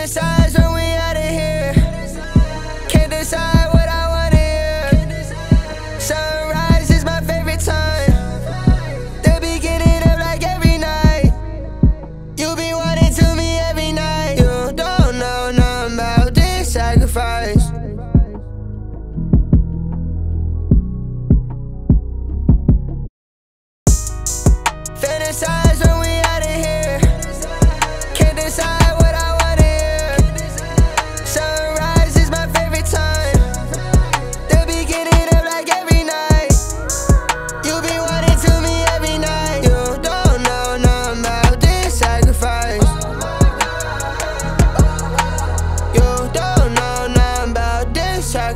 diferenças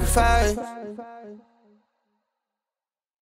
sacrifice.